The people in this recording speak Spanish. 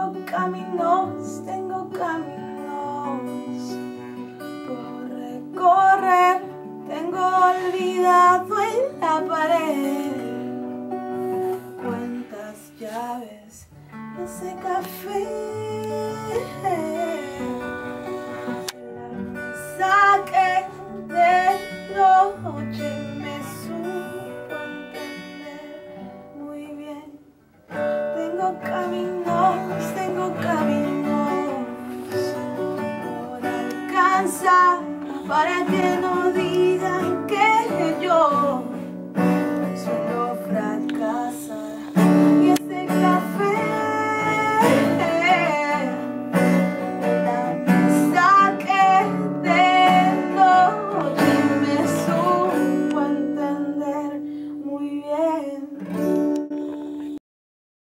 Tengo caminos, tengo caminos por recorrer. Tengo olvidado en la pared cuántas llaves ese café. Saque de noche me supo entender muy bien. Tengo caminos, para que no digan que yo solo fracasa. Y este café la mesa que de noche me supo entender muy bien.